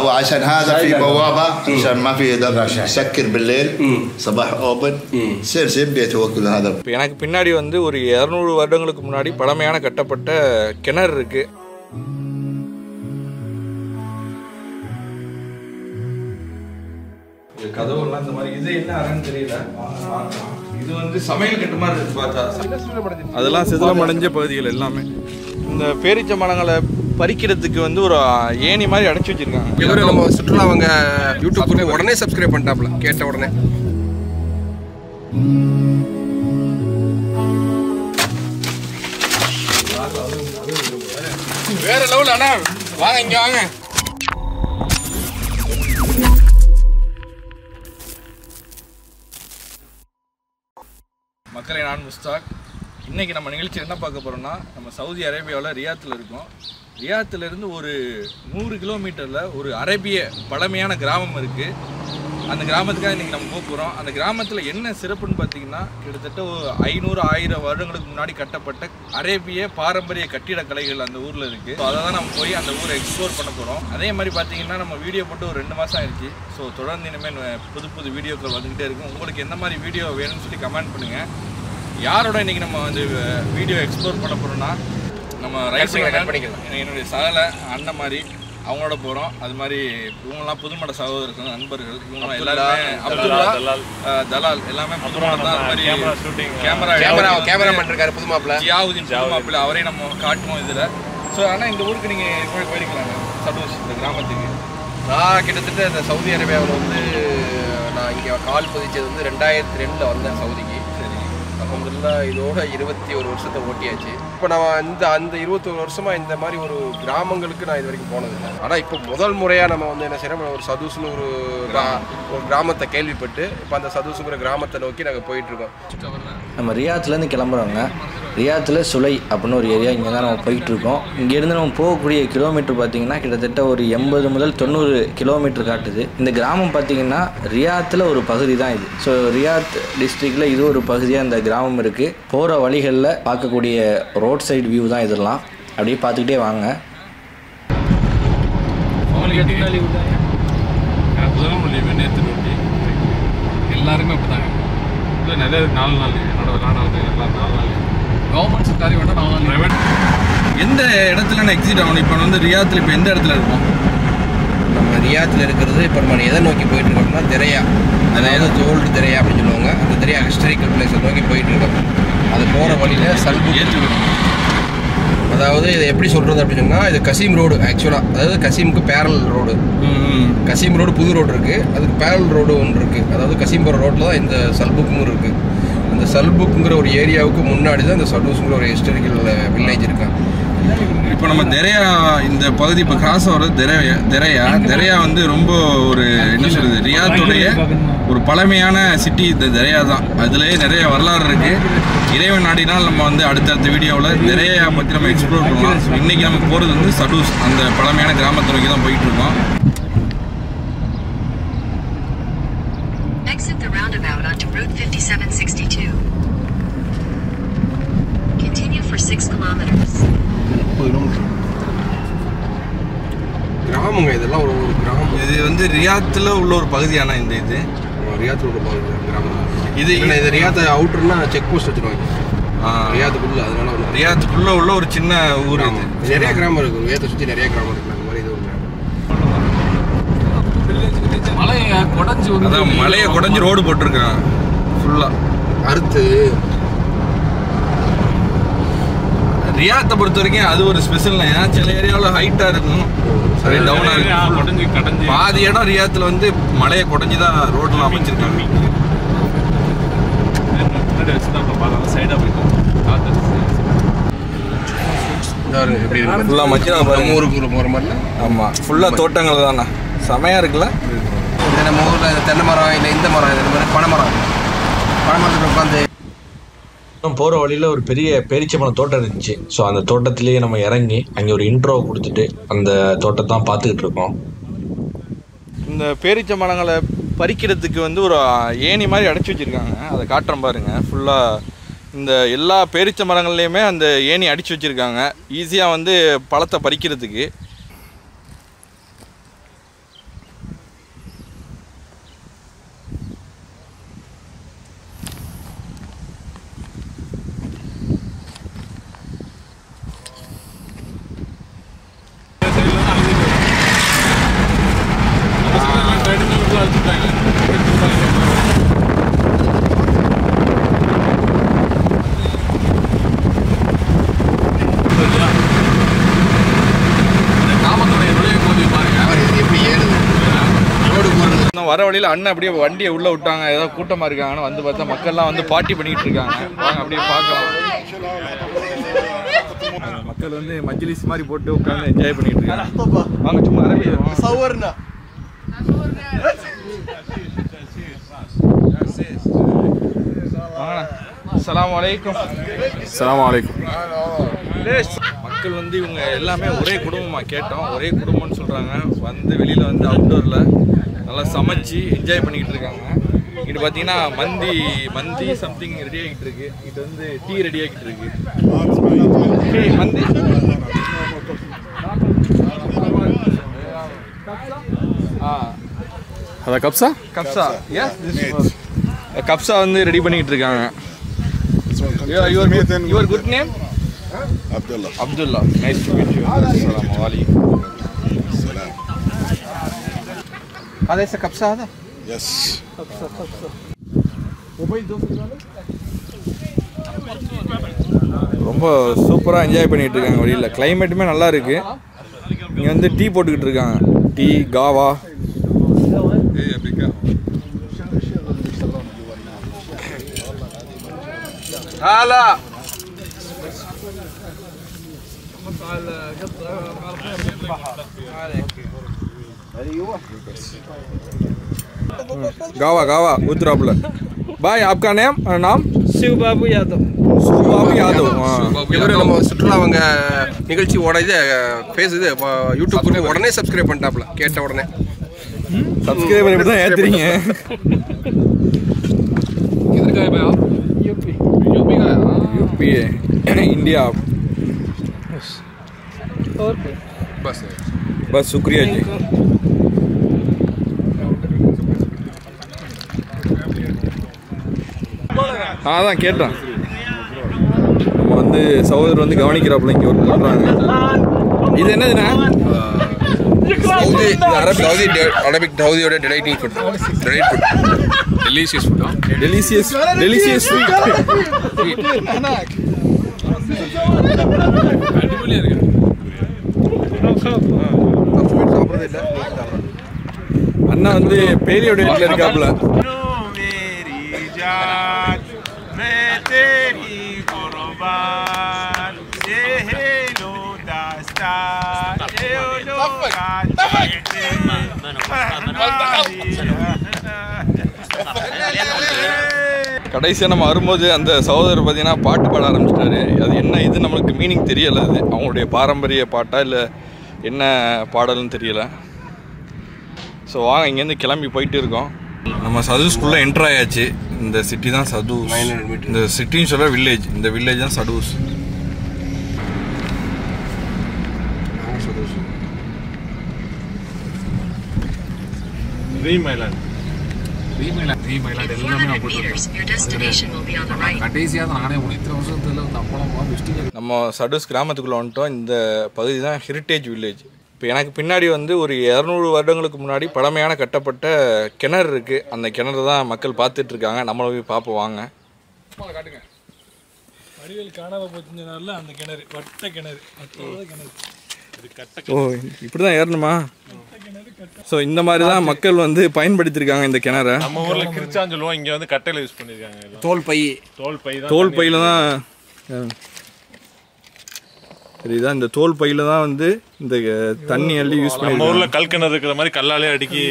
لا هو عشان هذا في بوابه عشان ما في يقدر يسكر بالليل صباح اوبن سير سيب بيتوكل هذا இப்போ எனக்கு பின்னாடி வந்து ஒரு இரநூறு வருடங்களுக்கு முன்னாடி பழமையான கட்டப்பட்ட கிணறு இருக்கு இது கதவுலாம் இந்த மாதிரி இது என்ன அறைன்னு தெரியல வாங்க பார்க்கலாம். இது வந்து சமையல் கட்டு மாதிரி இருக்கு பார்த்தா அதெல்லாம் சிதிலமடைஞ்ச பகுதிகள் எல்லாமே இந்த பேரிச்ச மரங்களை பறிக்கிறதுக்கு வந்து ஒரு ஏணி மாதிரி அடைச்சி வச்சிருக்காங்க. இவரு நம்ம சுற்றுலா அவங்க யூடியூப் உடனே சப்ஸ்கிரைப் பண்ணிட்டாப்ல கேட்ட உடனே. வேற லெவல் அண்ணா வாங்க இங்க வாங்க. மக்களை நான் முஸ்தாக். இன்னைக்கு நம்ம நிகழ்ச்சி என்ன பார்க்க போறோம்னா நம்ம சவுதி அரேபியாவில் ரியாத்தில் இருக்கோம். ரியாத்துலேருந்து ஒரு நூறு கிலோமீட்டரில் ஒரு அரேபிய பழமையான கிராமம் இருக்குது அந்த கிராமத்துக்காக இன்றைக்கி நம்ம போக போகிறோம் அந்த கிராமத்தில் என்ன சிறப்புன்னு பார்த்தீங்கன்னா கிட்டத்தட்ட ஒரு ஐநூறு ஆயிரம் வருடங்களுக்கு முன்னாடி கட்டப்பட்ட அரேபிய பாரம்பரிய கட்டிடக்கலைகள் அந்த ஊரில் இருக்குது ஸோ அதை தான் நம்ம போய் அந்த ஊரை எக்ஸ்ப்ளோர் பண்ண போகிறோம் அதே மாதிரி பார்த்தீங்கன்னா நம்ம வீடியோ போட்டு ஒரு ரெண்டு மாதம் ஆயிடுச்சு. ஸோ தொடர்ந்து இனிமேல் புது புது வீடியோக்கள் வந்துக்கிட்டே இருக்கும். உங்களுக்கு எந்த மாதிரி வீடியோ வேணும்னு சொல்லி கமெண்ட் பண்ணுங்கள் யாரோட இன்னைக்கு நம்ம வந்து வீடியோ எக்ஸ்ப்ளோர் பண்ண போகிறோன்னா நம்ம ரைஸ் cut பண்ணிக்கலாம். என்னுடைய சகல அண்ணன் மாதிரி அவங்களோட போகிறோம் அது மாதிரி இவங்கெல்லாம் புதுமட சகோதரர்கள் நண்பர்கள். இவங்கெல்லாம் எல்லாருமே அப்துல்லா தலால். எல்லாமே புதுமடம் தான். அது மாதிரி கேமரா கேமரா கேமரா பண்ணிருக்காரு புது மாப்பிள்ள ஜியாவுதீன் புதுமாப்பிள்ளை அவரையும் நம்ம காட்டுவோம் இதில். ஸோ ஆனால் இந்த ஊருக்கு நீங்கள் போய் போயிருக்கலாங்க சடோஸ் இந்த கிராமத்துக்கு. நான் கிட்டத்தட்ட இந்த சவுதி அரேபியாவில் வந்து நான் இங்கே கால் பதிச்சது வந்து ரெண்டாயிரத்தி ரெண்டில் வந்தேன் சவுதிக்கு. சரி இதோட இருபத்தி ஒரு வருஷத்தை ஓட்டியாச்சு. இப்போ நான் இந்த அந்த இருபத்தொரு வருஷமாக இந்த மாதிரி ஒரு கிராமங்களுக்கு நான் இது வரைக்கும் போனதில்லை. ஆனால் இப்போ முதல் முறையாக நம்ம வந்து என்ன செய்யறோம் ஒரு சதுசுன்னு ஒரு கிரா- ஒரு கிராமத்தை கேள்விப்பட்டு இப்போ அந்த சதுசுங்கிற கிராமத்தை நோக்கி நாங்கள் போயிட்டு இருக்கோம். நம்ம ரியாத்துலேருந்து கிளம்புறோங்க ரியாத்தில் சுலை அப்படின்னு ஒரு ஏரியா இங்கே தான் நம்ம போயிட்டுருக்கோம். இங்கேருந்து நம்ம போகக்கூடிய கிலோமீட்டர் பார்த்தீங்கன்னா கிட்டத்தட்ட ஒரு எண்பது முதல் தொண்ணூறு கிலோமீட்டர் காட்டுது. இந்த கிராமம் பார்த்தீங்கன்னா ரியாத்தில் ஒரு பகுதி தான் இது. ஸோ ரியாத் டிஸ்ட்ரிக்டில் இது ஒரு பகுதியாக இந்த கிராமம் இருக்குது போகிற வழிகளில் பார்க்கக்கூடிய ரோட் சைடு வியூ தான் இதெல்லாம். அப்படியே பார்த்துக்கிட்டே வாங்க. எல்லாருமே அப்படிதாங்க நிறைய நாலு நாள் என்னோட நாடாவது எல்லாம் நாலு நாள் கவர்மெண்ட் செக்டாரி வேண்டாம் நாலாம் ப்ரைவேட் எந்த இடத்துல நான் எக்ஸிட் ஆகணும்? இப்போ வந்து ரியாத்தில் இப்போ எந்த இடத்துல இருக்கோம்? நம்ம ரியாத்தில் இருக்கிறது இப்போ நம்ம எதை நோக்கி போயிட்டு இருக்கோம்னா திரையா அதாவது தோல்டு திரையா அப்படின்னு சொல்லுவாங்க. அந்த திரையா ஹிஸ்டரிக்கல் பிளேஸை நோக்கி போயிட்டு இருக்கோம் அது போகிற வழியில் சல்பு அதாவது இதை எப்படி சொல்கிறது அப்படின்னு சொன்னால் இது கசீம் ரோடு ஆக்சுவலாக அதாவது கசீமுக்கு பேரல் ரோடு கசீம் ரோடு புது ரோடு இருக்குது அதுக்கு பேரல் ரோடு ஒன்று இருக்குது அதாவது கசீம் போகிற ரோட்டில் தான் இந்த சல்புக்கும் இருக்குது அந்த சல்புக்குங்கிற ஒரு ஏரியாவுக்கு முன்னாடி தான் இந்த சடூஸுங்கிற ஒரு ஹிஸ்டரிக்கல் வில்லேஜ் இருக்கான் இப்போ நம்ம திரையா இந்த பகுதி இப்போ கிராஸ் ஆகிறது திரையா திரையா? திரையா வந்து ரொம்ப ஒரு என்ன சொல்றது ரியாத்துடைய ஒரு பழமையான சிட்டி இந்த திரையா தான் அதுலேயே நிறைய வரலாறு இருக்கு. இறைவன் நாடினால் நம்ம வந்து அடுத்தடுத்த வீடியோவில் திரையா பற்றி நம்ம எக்ஸ்ப்ளோர் பண்ணலாம். So, இன்னைக்கு நம்ம போகிறது வந்து சடூஸ் அந்த பழமையான கிராமத்தை நோக்கி தான் போயிட்டு இருக்கோம். Exit the roundabout onto Route 5762. Continue for 6 kilometers. கிராமங்க இதெல்லாம் ஒரு ஒரு கிராமம். இது வந்து ரியாத்தில் உள்ள ஒரு பகுதியான இந்த இது. ரியாத்தில் உள்ள பகுதி கிராமம் இது இது இது ரியாத்தை அவுட்டர்னா செக் போஸ்ட் வச்சிருவாங்க. ரியாத்துக்குள்ள அதனால வந்து ரியாத்துக்குள்ள உள்ள ஒரு சின்ன ஊர் இது. நிறைய கிராமம் இருக்கு ரியாத்தை சுற்றி நிறைய கிராமம் இருக்கு அந்த மாதிரி இது ஒரு மலையை குடஞ்சி வந்து அதான் மலையை குடஞ்சி ரோடு போட்டிருக்காங்க ஃபுல்லாக அறுத்து ரியாத்தை பொறுத்த வரைக்கும் அது ஒரு ஸ்பெஷல் ஏன்னா சில ஏரியாவில் ஹைட்டாக இருக்கும் சரி டவுனாக இருக்கும் கொடைஞ்சு கடைஞ்சு. பாதி இடம் ரியாத்தில் வந்து மலையை குடஞ்சி தான் ரோட்லாம் அமைச்சிருக்காங்க ஃபுல்லாக மச்சினா நம்ம ஊருக்கு போகிற மாதிரில ஆமாம் ஃபுல்லாக தோட்டங்கள் தானே செமையாக இருக்குல்ல? இந்த நம்ம ஊரில் இந்த தென்னை மரம் இல்லை இந்த மரம் இந்த மாதிரி பனை மரம். பனை மரத்தில் உட்காந்து போகிற வழியில் ஒரு பெரிய பேரிச்சம்பழம் தோட்டம் இருந்துச்சு. ஸோ அந்த தோட்டத்திலேயே நம்ம இறங்கி அங்கே ஒரு இன்ட்ரோ கொடுத்துட்டு அந்த தோட்டத்தை தான் பார்த்துக்கிட்டு இருக்கோம். இந்த பேரிச்ச மரங்களை பறிக்கிறதுக்கு வந்து ஒரு ஏணி மாதிரி அடைச்சி வச்சுருக்காங்க. அதை காட்டுறேன் பாருங்கள் ஃபுல்லாக இந்த எல்லா பேரிச்ச மரங்கள்லேயுமே அந்த ஏணி அடித்து வச்சுருக்காங்க. ஈஸியாக வந்து பழத்தை பறிக்கிறதுக்கு கிராமத்துடைய நுழைவு போது பாருங்க எப்படி ஏறுது ரோடு போகிறது இன்னும் வர வழியில் அண்ணன் அப்படியே வண்டியை உள்ளே விட்டாங்க. ஏதோ கூட்டமாக இருக்காங்கன்னு வந்து பார்த்தா மக்கள்லாம் வந்து பார்ட்டி பண்ணிக்கிட்டு இருக்காங்க. வாங்க அப்படியே பார்க்கலாம். மக்கள் வந்து மஜ்லிஸ் மாதிரி போட்டு உட்காந்து என்ஜாய் பண்ணிட்டு இருக்காங்க. வாங்க சும்மா அஸ்ஸலாமு அலைக்கும். மக்கள் வந்து இவங்க எல்லாமே ஒரே குடும்பமாக கேட்டோம். ஒரே குடும்பம்னு சொல்கிறாங்க வந்து வெளியில் வந்து அவுட்டோரில் நல்லா சமைச்சு என்ஜாய் பண்ணிக்கிட்டு இருக்காங்க. இங்கிட்டு பார்த்தீங்கன்னா மந்தி மந்தி சம்திங் ரெடி ஆகிட்டு இருக்கு. இது வந்து டீ ரெடி ஆகிட்டு இருக்கு. மந்தி. அத கப்ஸா கப்ஸா எஸ் கப்ஸா வந்து ரெடி பண்ணிக்கிட்டு இருக்காங்க. Your good name Abdullah. Abdullah. Nice to meet you அஸ்ஸலாமு அலைக்கும் هذا ليس كبسة هذا يس ரொம்ப சூப்பராக என்ஜாய் பண்ணிட்டு இருக்காங்க வெளியில் கிளைமேட்டுமே நல்லா இருக்கு இங்கே வந்து டீ போட்டுக்கிட்டு இருக்காங்க டீ காவா هلا गावा गावा उतरापला भाई आपका नेम नाम शिव बाबू यादव शिव बाबू यादव हाँ இவரு நம்ம சுற்றுலா அவங்க நிகழ்ச்சியோட இது ஃபேஸ் இது வ- யூடியூப் கூட உடனே சப்ஸ்கிரைப் பண்ணிட்டாப்ல கேட்ட உடனே சப்ஸ்கிரைபர் இப்படி தான் ஏற்றுறீங்க किधर का है भाई आप यूपी यूपी का है हाँ। यूपी इंडिया பஸ் बस બસ શુક્રિયા જી. அதான் கேட்டான் வந்து சகோதரர் வந்து கவனிக்கிறாப்புல இங்கே ஒரு பண்ணுறாங்க இது என்னதுன்னா Saudi Arabic Saudi Arabic சவுதியோட delighting food delight food delicious அண்ணா வந்து பேரியோட வீட்டில் இருக்காப்ல கடைசியாக நம்ம வரும்போது அந்த சகோதரர் பார்த்தீங்கன்னா பாட்டு பாட ஆரம்பிச்சிட்டாரு. அது என்ன இது நம்மளுக்கு மீனிங் தெரியல அது. அவங்களுடைய பாரம்பரிய பாட்டா இல்லை என்ன பாடல்னு தெரியல. ஸோ வாங்க இங்கேருந்து கிளம்பி போயிட்டு இருக்கோம். நம்ம சதூஸ்குள்ளே என்ட்ரு ஆயாச்சு. இந்த சிட்டி தான் சதூஸ் இந்த சிட்டின்னு சொல்ல வில்லேஜ் இந்த வில்லேஜ் தான் சதூஸ் ட்ரீம் ஐலாண்ட் ரீமைலாண்ட் In எல்லாமே 400 நான் போட்டு. கடைசியாக தான் இத்தனை வருஷத்துல வந்து அப்பளம் நம்ம சடூஸ் கிராமத்துக்குள்ளே வந்துட்டோம். இந்த பகுதி தான் ஹெரிட்டேஜ் வில்லேஜ் இப்போ எனக்கு பின்னாடி வந்து ஒரு இரநூறு வருடங்களுக்கு முன்னாடி பழமையான கட்டப்பட்ட கிணறு இருக்குது அந்த கிணறு தான் மக்கள் பார்த்துட்டு இருக்காங்க. நம்மளும் போய் பார்ப்போம் வாங்க. காட்டுங்க. வடிவேல் காணாம போச்சுனால அந்த கிணறு வட்ட கிணறு. வட்ட கிணறு. ஓ இப்படி தான் ஏறணுமா ஸோ இந்த மாதிரி தான் மக்கள் வந்து பயன்படுத்தியிருக்காங்க இந்த கிணறை. நம்ம ஊர்ல கிரிச்சான்னு சொல்லுவோம் இங்க வந்து கட்டையில யூஸ் பண்ணிருக்காங்க எல்லாம். தோல் பை. தோல் பை தான் தோல் பையில தான் அஹ், சரிதா இந்த தோல் பையில தான் வந்து இந்த தண்ணி அள்ளி யூஸ் நம்ம பண்ணி ஊர்ல கல் கிணறு இருக்கிற மாதிரி கல்லாலே அடுக்கி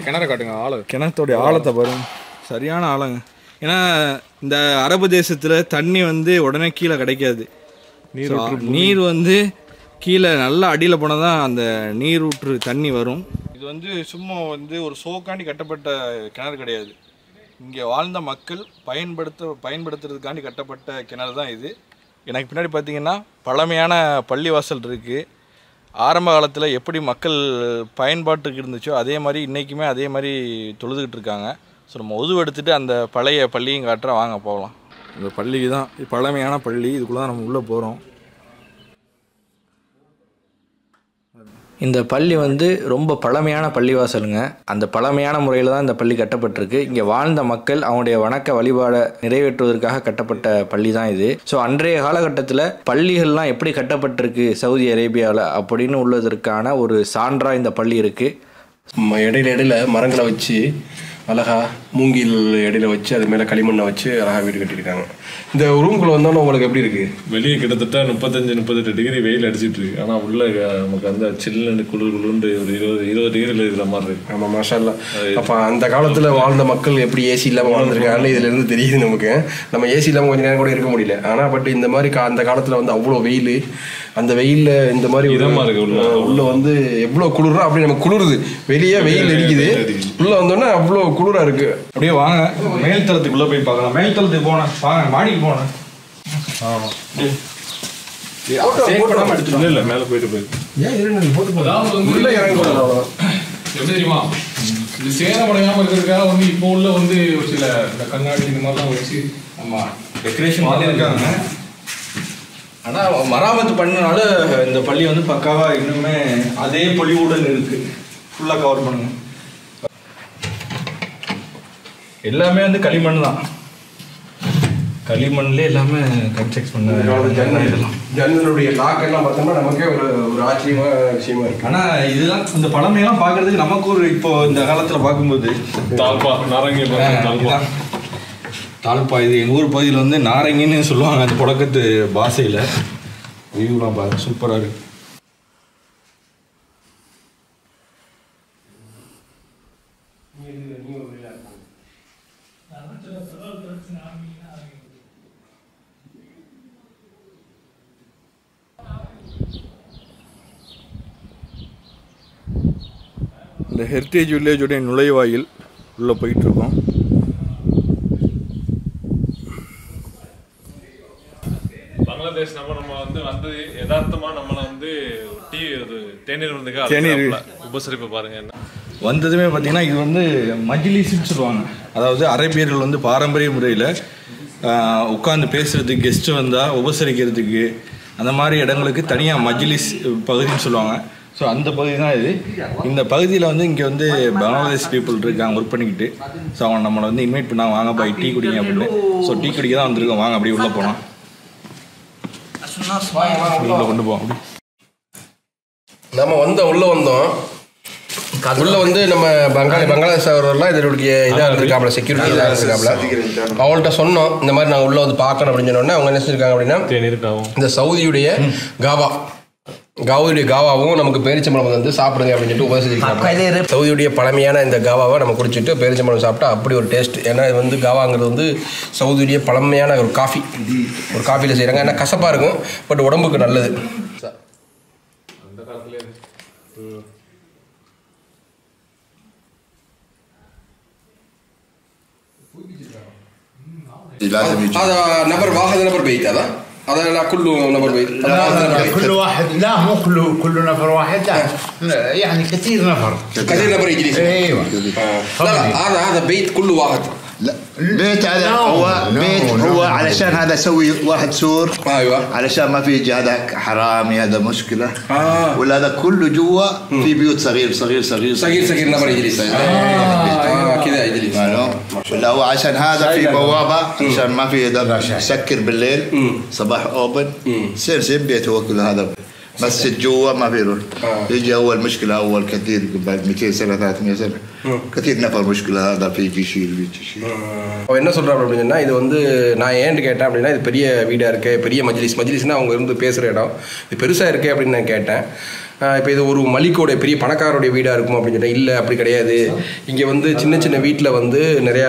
கிணறு காட்டுங்க ஆளு. கிணத்தோடைய ஆழத்தை பாருங்க. சரியான ஆழங்க. ஏன்னா இந்த அரபு தேசத்தில் தண்ணி வந்து உடனே கீழே கிடைக்காது. So, நீர் வந்து கீழே நல்லா அடியில் போனால் தான் அந்த நீர் ஊற்று தண்ணி வரும். இது வந்து சும்மா வந்து ஒரு சோக்காண்டி கட்டப்பட்ட கிணறு கிடையாது. இங்கே வாழ்ந்த மக்கள் பயன்படுத்த பயன்படுத்துறதுக்காண்டி கட்டப்பட்ட கிணறு தான் இது. எனக்கு பின்னாடி பார்த்தீங்கன்னா பழமையான பள்ளிவாசல் இருக்குது ஆரம்ப காலத்தில் எப்படி மக்கள் பயன்பாட்டுக்கு இருந்துச்சோ அதே மாதிரி இன்றைக்குமே அதே மாதிரி தொழுதுகிட்டு இருக்காங்க. ஸோ நம்ம உதவு எடுத்துகிட்டு அந்த பழைய பள்ளியும் காட்டுற வாங்க போகலாம். இந்த பள்ளிக்கு தான் இது பழமையான பள்ளி. இதுக்குள்ளே தான் நம்ம உள்ளே போகிறோம் இந்த பள்ளி வந்து ரொம்ப பழமையான பள்ளிவாசலுங்க. அந்த பழமையான முறையில் தான் இந்த பள்ளி கட்டப்பட்டிருக்கு. இங்கே வாழ்ந்த மக்கள் அவங்களுடைய வணக்க வழிபாடை நிறைவேற்றுவதற்காக கட்டப்பட்ட பள்ளி தான் இது. ஸோ அன்றைய காலகட்டத்தில் பள்ளிகள்லாம் எப்படி கட்டப்பட்டிருக்கு சவுதி அரேபியாவில் அப்படின்னு உள்ளதற்கான ஒரு சான்றாக இந்த பள்ளி இருக்குது இடையில இடையில மரங்களை வச்சு அழகா மூங்கில் இடையில வச்சு அது மேலே களிமண்ணை வச்சு அழகா வீடு கட்டியிருக்காங்க. இந்த ரூம்குள்ள வந்தோன்னே உங்களுக்கு எப்படி இருக்கு? வெளியே கிட்டத்தட்ட முப்பத்தஞ்சு முப்பத்தெட்டு டிகிரி வெயில் அடிச்சிட்டு இருக்கு. ஆனா உள்ள நமக்கு அந்த சில்லுன்னு குளிர் குளிர்ந்து ஒரு இருபது இருபது டிகிரியில் இருக்கிற மாதிரி இருக்கு. ஆமா மாஷால்லா அப்ப அந்த காலத்துல வாழ்ந்த மக்கள் எப்படி ஏசி இல்லாம வாழ்ந்திருக்காங்கன்னு இதுல இருந்து தெரியுது நமக்கு. நம்ம ஏசி இல்லாம கொஞ்ச நேரம் கூட இருக்க முடியல. ஆனா பட் இந்த மாதிரி கா- அந்த காலத்துல வந்து அவ்வளவு வெயில் அந்த வெயில்ல இந்த மாதிரி ஒரு- இதமா இருக்கு உள்ள. உள்ள வந்து எவ்வளவு குளிரா அப்படி நமக்கு குளிருது. வெளியே வெயில் அடிக்குது. உள்ள வந்தோடனே அவ்வளவு குளிரா இருக்கு. அப்படியே வாங்க. மேல் தளத்துக்குள்ளே போய் பார்க்கலாம். மேல் தளத்துக்கு போனேன் வாங்க மாடிக்கு போனேன் ஆமாம் இல்ல இல்ல மேல போயிட்டு வந்து உள்ள இறங்க. எப்படி தெரியுமா? இது சேதமடையாம இருக்கிறதுக்காக வந்து இப்போ உள்ள வந்து ஒரு சில இந்த கண்ணாடி இந்த மாதிரிலாம் வச்சு ஆமாம் டெக்கரேஷன் பண்ணியிருக்காங்க. ஆனால் மராமத்து பண்ணனால இந்த பள்ளி வந்து பக்காவாக இன்னுமே அதே பொலிவுடன் இருக்கு. ஃபுல்லாக கவர் பண்ணுங்க. எல்லாமே வந்து களிமண் தான். களிமண்ல எல்லாமே கன்ஸ்ட்ரக்ட் பண்ண ஜன்னலுடைய லாக் எல்லாம் பார்த்தோம்னா நமக்கே ஒரு ஒரு ஆச்சரியமா விஷயமா இருக்கு. ஆனா இதெல்லாம் இந்த பழமையெல்லாம் பார்க்கறதுக்கு நமக்கு ஒரு இப்போ இந்த காலத்துல பார்க்கும்போது தாழ்பா நாரங்கிய தாழ்பா இது எங்கள் ஊர் பகுதியில் வந்து நாரங்கின்னு சொல்லுவாங்க அந்த புழக்கத்து பாஷையில். வியூலாம் பாருங்க சூப்பராக இருக்கு. இந்த ஹெரிட்டேஜ் வில்லேஜுடைய நுழைவாயில் உள்ளே போயிட்டுருக்கோம். பங்களாதேஷ் நம்ம நம்ம வந்து வந்து யதார்த்தமா நம்மள வந்து டீ ஒரு தேநீர் விருந்துக்கு தேநீர். உபசரிப்பு பாருங்க என்ன. வந்ததுமே பார்த்தீங்கன்னா இது வந்து மஜ்லிஸ்ன்னு சொல்லுவாங்க. அதாவது அரேபியர்கள் வந்து பாரம்பரிய முறையில் உட்காந்து பேசுறதுக்கு கெஸ்ட்டு வந்தால் உபசரிக்கிறதுக்கு அந்த மாதிரி இடங்களுக்கு தனியாக மஜ்லிஸ் பகுதின்னு சொல்லுவாங்க. ஸோ அந்த பகுதி தான் இது. இந்த பகுதியில் வந்து இங்கே வந்து பங்களாதேஷ் பீப்புள் இருக்காங்க ஒர்க் பண்ணிக்கிட்டு. ஸோ அவங்க நம்மளை வந்து இன்வைட் பண்ணாங்க வாங்க பாய் டீ குடிங்க அப்படின்னு ஸோ டீ குடிக்க தான் வந்திருக்கோம். வாங்க அப்படியே உள்ளே போகலாம் உள்ளே கொண்டு போவோம் அப்படி நம்ம வந்தோம் உள்ள வந்தோம். உள்ள வந்து நம்ம பங்காளி பங்களாதேஷ் அவரெல்லாம் இதனுடைய இதாக இருந்திருக்காப்ல செக்யூரிட்டி இதாக இருந்திருக்காப்ல அவங்கள்ட்ட சொன்னோம் இந்த மாதிரி நாங்கள் உள்ள வந்து பார்க்கணும் அப்படின்னு சொன்னோடனே அவங்க என்ன செஞ்சிருக்காங்க அப்படின்னா இந்த சவுதியுடைய காவா காவுடைய காவாவும் நமக்கு பேரிச்சம்பழம் வந்து சாப்பிடுங்க அப்படின்னு சொல்லிட்டு உபதேசிக்கிறாங்க சவுதியுடைய பழமையான இந்த காவாவை நம்ம குடிச்சிட்டு பேரிச்சம்பழம் சாப்பிட்டா அப்படி ஒரு டேஸ்ட் ஏன்னா இது வந்து காவாங்கிறது வந்து சவுதியுடைய பழமையான ஒரு காஃபி ஒரு காஃபியில் செய்கிறாங்க ஏன்னா கசப்பாக இருக்கும் பட் உடம்புக்கு நல்லது. நபர் வாகன நபர் பெய்தாதான் هذا لا كله نفر بيت بيت كل واحد. لا مو كله كله نفر واحد لا. يعني كثير نفر. كثير نفر يجلس. إيوه. لا لا هذا هذا بيت كله واحد. لا. بيت هذا No, هو بيت no. هو علشان هذا سوي واحد سور. أيوه. علشان ما في هذا حرامي هذا مشكلة. آه. ولا هذا كله جوا في بيوت صغير صغير صغير صغير. صغير نفر يجلس. آه. كذا يجلس. ولا هو عشان هذا في بوابة عشان ما في يسكر بالليل. صباح اوبن سير سير بيت هو كل هذا. مسجد جوا ما في يروح يجي اول مشكله اول كثير بعد 200 سنه 300 سنه كثير نفر مشكله هذا في يشيل في يشيل அவன் என்ன சொல்கிறான் அப்படின்னு சொன்னா இது வந்து நான் ஏன்ட்டு கேட்டேன் அப்படின்னா இது பெரிய வீடாக இருக்கு பெரிய மஜ்லிஸ் மஜ்லிஸ்னா அவங்க இருந்து பேசுகிற இடம் இது பெருசாக இருக்கே அப்படின்னு நான் கேட்டேன் இப்போ இது ஒரு மலிக்கோடைய பெரிய பணக்காரருடைய வீடாக இருக்கும் அப்படின்னு சொன்னால் இல்லை அப்படி கிடையாது. இங்கே வந்து சின்ன சின்ன வீட்டில் வந்து நிறையா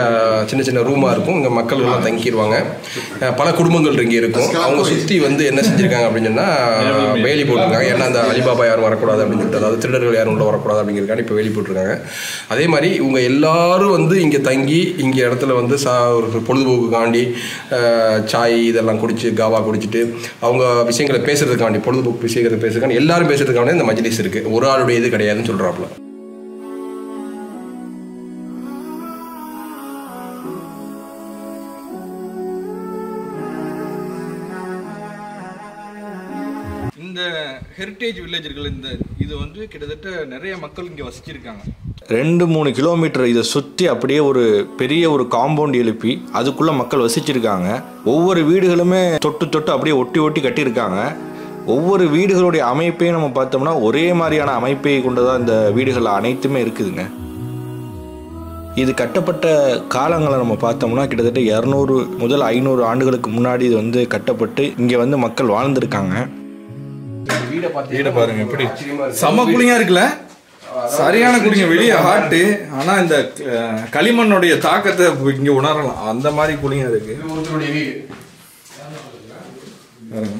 சின்ன சின்ன ரூமாக இருக்கும். இங்கே மக்கள் எல்லாம் தங்கிடுவாங்க பல குடும்பங்கள் இங்கே இருக்கும். அவங்க சுற்றி வந்து என்ன செஞ்சுருக்காங்க அப்படின்னு சொன்னால் வேலி போட்டிருக்காங்க. ஏன்னா அந்த அலிபாபா யாரும் வரக்கூடாது அப்படின்னு சொல்லிட்டு அதாவது திருடர்கள் யாரும் உள்ள வரக்கூடாது அப்படிங்கிறக்காண்டி இப்போ வேலி போட்டிருக்காங்க. அதே மாதிரி இவங்க எல்லாரும் வந்து இங்கே தங்கி இங்கே இடத்துல வந்து சா ஒரு பொழுதுபோக்குக்காண்டி சாய் இதெல்லாம் குடிச்சு காவா குடிச்சிட்டு அவங்க விஷயங்களை பேசுறதுக்காண்டி பொழுதுபோக்கு விஷயங்களை பேசுறதுக்காண்டி எல்லாரும் பேசுறதுக்காண்டி இந்த மஜ்லிஸ் இருக்குது ஒரு ஆளுடைய இது கிடையாதுன்னு சொல்கிறாப்புல இந்த ஹெரிட்டேஜ் வில்லேஜ் இருக்குல்ல இந்த இது வந்து கிட்டத்தட்ட நிறைய மக்கள் இங்கே வசிச்சிருக்காங்க. ரெண்டு மூணு கிலோமீட்டர் இதை சுற்றி அப்படியே ஒரு பெரிய ஒரு காம்பவுண்ட் எழுப்பி அதுக்குள்ளே மக்கள் வசிச்சிருக்காங்க. ஒவ்வொரு வீடுகளுமே தொட்டு தொட்டு அப்படியே ஒட்டி ஒட்டி கட்டியிருக்காங்க. ஒவ்வொரு வீடுகளுடைய அமைப்பையும் நம்ம பார்த்தோம்னா ஒரே மாதிரியான அமைப்பை கொண்டதான் இந்த வீடுகள் அனைத்துமே இருக்குதுங்க. இது கட்டப்பட்ட காலங்களை நம்ம பார்த்தோம்னா கிட்டத்தட்ட இரநூறு முதல் ஐநூறு ஆண்டுகளுக்கு முன்னாடி இது வந்து கட்டப்பட்டு இங்கே வந்து மக்கள் வாழ்ந்திருக்காங்க. வீடை பாருங்க எப்படி? செம குளிங்கா இருக்குல்ல? சரியான குளிங்க வெளியே ஹாட்டு ஆனா இந்த களிமண்ணுடைய தாக்கத்தை இங்க உணரலாம். அந்த மாதிரி குளிங்க இருக்கு ஒருத்தருடைய வீடு பாருங்க.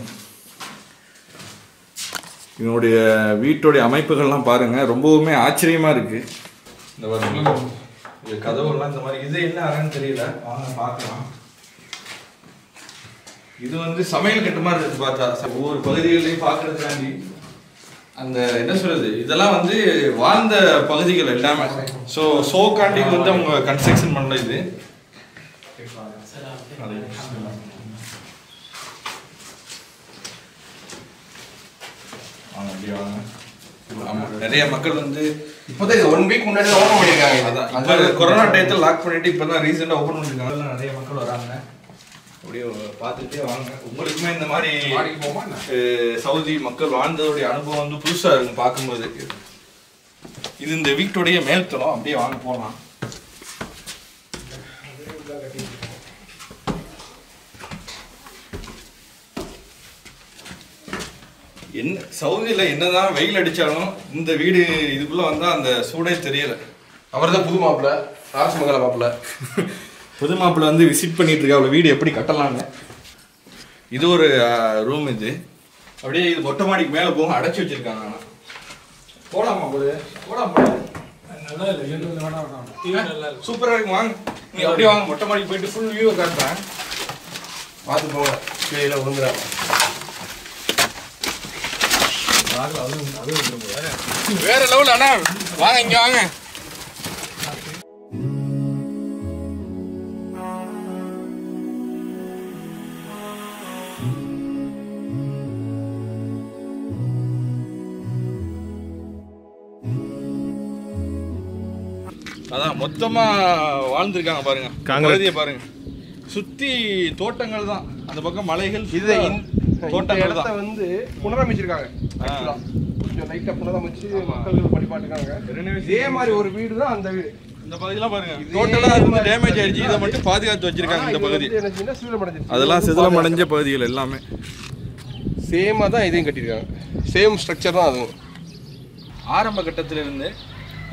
இவனுடைய வீட்டுடைய அமைப்புகள்லாம் பாருங்க ரொம்பவுமே ஆச்சரியமா இருக்கு. இந்த பாருங்க. இது கதவுலாம் இந்த மாதிரி இது என்ன அறைன்னு தெரியல. வாங்க பார்க்கலாம். இது வந்து சமையல் கட்டு மாதிரி இருக்கு பார்த்தா. ஒவ்வொரு பகுதிகளையும் பார்க்கறதுக்காண்டி அந்த என்ன சொல்றது? இதெல்லாம் வந்து வாழ்ந்த பகுதிகள் எல்லாமே. ஸோ சோக்காண்டி வந்து அவங்க கன்ஸ்ட்ரக்ஷன் பண்ணல இது. வாங்க, அப்படியே வாங்க. ஆமா, நிறைய மக்கள் வந்து இப்போதான் இது ஒன் வீக் முன்னாடி ஓப்பன் பண்ணியிருக்காங்க. அதான். இப்போ கொரோனா டயத்தில் லாக் பண்ணிட்டு இப்போ தான் ரீசெண்டாக ஓப்பன் நிறைய மக்கள் வராங்க. அப்படியே பார்த்துட்டே வாங்க. உங்களுக்குமே இந்த மாதிரி சவுதி மக்கள் வாழ்ந்ததுடைய அனுபவம் வந்து புதுசாக இருக்கும் பார்க்கும்போது. இது இந்த வீட்டுடைய மேல்தளம். அப்படியே வாங்க போகலாம் என்ன சவுதியில் என்னதான் வெயில் அடிச்சாலும் இந்த வீடு இதுக்குள்ள வந்தா அந்த சூடே தெரியல. அவர் தான் புது மாப்பிள்ள அரசு மங்கள மாப்பிள்ள புது மாப்பிள்ளை வந்து விசிட் பண்ணிட்டு இருக்கா அவளை வீடு எப்படி கட்டலாம்னு இது ஒரு ரூம் இது. அப்படியே இது மொட்டை மாடிக்கு மேலே போகும் அடைச்சி வச்சிருக்காங்க ஆனா. போலாமா போது போலாம் போல நல்லா இல்லை எது வேணாம் வேணாம். டிவி நல்லா இல்லை சூப்பரா இருக்கு வாங்க. நீ அப்படியே வாங்க மொட்டை மாடிக்கு போயிட்டு ஃபுல் வியூ காட்டுறேன். பார்த்து போங்க கீழே விழுந்துடாம வேற லெவல் அண்ணா. வாங்க இங்க வாங்க. அதான் மொத்தமா வாழ்ந்திருக்காங்க பாருங்க. பகுதியை பாருங்க. சுத்தி தோட்டங்கள் தான். அந்த பக்கம் மலைகள் இது தோட்டங்கள் தான். வந்து புனரமைச்சிருக்காங்க. கொஞ்சம் லைட்டா புனரமைச்சு மக்கள் படிப்பாட்டுக்காங்க இதே மாதிரி ஒரு வீடு தான் அந்த வீடு. இந்த பகுதியெல்லாம் பாருங்க. இதே டோட்டலா அது டேமேஜ் ஆயிடுச்சு. இதை மட்டும் பாதுகாத்து வச்சிருக்காங்க இந்த பகுதி. அதெல்லாம் சிதிலம் அடைஞ்ச பகுதிகள் எல்லாமே. சேமா தான் இதையும் கட்டியிருக்காங்க. சேம் ஸ்ட்ரக்சர் தான் அதுவும். ஆரம்ப கட்டத்திலிருந்து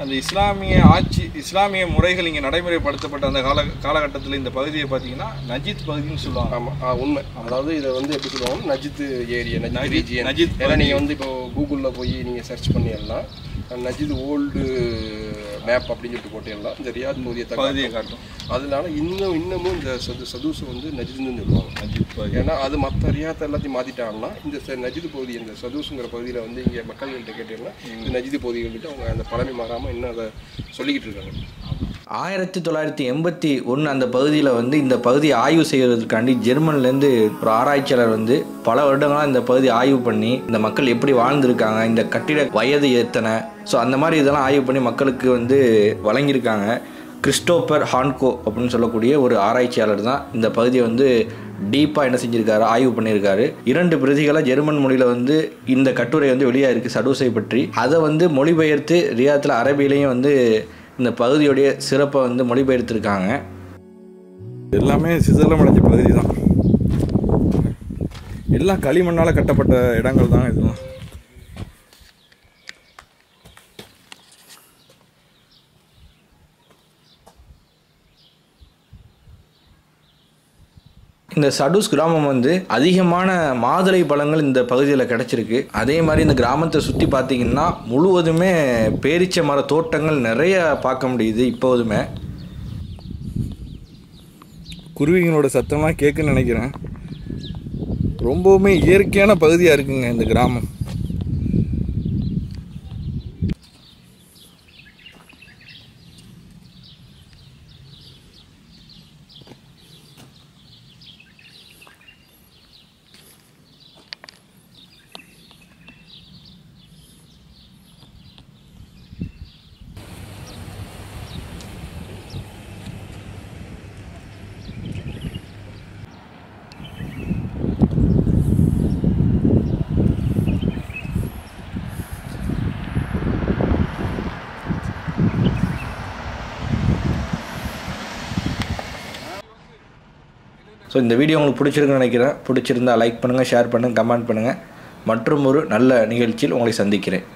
அந்த இஸ்லாமிய ஆட்சி இஸ்லாமிய முறைகள் இங்கே நடைமுறைப்படுத்தப்பட்ட அந்த கால காலகட்டத்தில் இந்த பகுதியை பார்த்தீங்கன்னா நஜீத் பகுதின்னு சொல்லுவாங்க. ஆமா ஆ, உண்மை. அதாவது இதை வந்து எப்படி சொல்லுவாங்க நஜித் ஏரியா நஜித் நஜித் ஏன்னா. நீங்கள் வந்து இப்போ கூகுளில் போய் நீங்கள் சர்ச் பண்ணிடலாம். நஜித் ஓல்டு மேப் அப்படின்னு சொல்லிட்டு போட்டிடலாம் இந்த ரியாத் தான் பகுதியை காட்டும். அதனால இன்னும் இன்னமும் இந்த சது சதுசு வந்து நஜித்னு சொல்லுவாங்க. நஜித் ஏன்னா அது மற்ற ரியாத் எல்லாத்தையும் மாற்றிட்டாங்கன்னா இந்த நஜித் பகுதி இந்த சதுசுங்கிற பகுதியில் வந்து இங்கே மக்கள்கிட்ட கேட்டீங்கன்னா இந்த நஜித் பகுதிகள்கிட்ட அவங்க அந்த பழமை மாறாமல் இன்னும் அதை சொல்லிக்கிட்டு இருக்காங்க. ஆயிரத்தி தொள்ளாயிரத்தி எண்பத்தி ஒன்று அந்த பகுதியில் வந்து இந்த பகுதியை ஆய்வு செய்வதற்காண்டி ஜெர்மன்லேருந்து ஒரு ஆராய்ச்சியாளர் வந்து பல வருடங்களாக இந்த பகுதியை ஆய்வு பண்ணி இந்த மக்கள் எப்படி வாழ்ந்திருக்காங்க இந்த கட்டிட வயது எத்தனை ஸோ அந்த மாதிரி இதெல்லாம் ஆய்வு பண்ணி மக்களுக்கு வந்து வழங்கியிருக்காங்க. கிறிஸ்டோபர் ஹான்கோ அப்படின்னு சொல்லக்கூடிய ஒரு ஆராய்ச்சியாளர் தான் இந்த பகுதியை வந்து டீப்பாக என்ன செஞ்சுருக்காரு ஆய்வு பண்ணியிருக்காரு. இரண்டு பிரதிகளை ஜெர்மன் மொழியில் வந்து இந்த கட்டுரை வந்து வெளியாக இருக்குது சடுசை பற்றி. அதை வந்து மொழிபெயர்த்து ரியாத்தில் அரபிலையும் வந்து இந்த பகுதியுடைய சிறப்பை வந்து மொழிபெயர்த்திருக்காங்க. எல்லாமே சிதலம் அடைஞ்ச பகுதி தான். எல்லாம் களிமண்ணால் கட்டப்பட்ட இடங்கள் தான் இதெல்லாம் இந்த சடூஸ் கிராமம் வந்து அதிகமான மாதுளை பழங்கள் இந்த பகுதியில் கிடச்சிருக்கு. அதே மாதிரி இந்த கிராமத்தை சுற்றி பார்த்தீங்கன்னா முழுவதுமே பேரிச்ச மர தோட்டங்கள் நிறைய பார்க்க முடியுது இப்போதுமே. குருவிகளோட சத்தமாக கேட்குன்னு நினைக்கிறேன். ரொம்பவுமே இயற்கையான பகுதியாக இருக்குங்க இந்த கிராமம். ஸோ இந்த வீடியோ உங்களுக்கு பிடிச்சிருக்குன்னு நினைக்கிறேன். பிடிச்சிருந்தா லைக் பண்ணுங்கள் ஷேர் பண்ணுங்கள் கமெண்ட் பண்ணுங்கள் மற்றும் ஒரு நல்ல நிகழ்ச்சியில் உங்களை சந்திக்கிறேன்.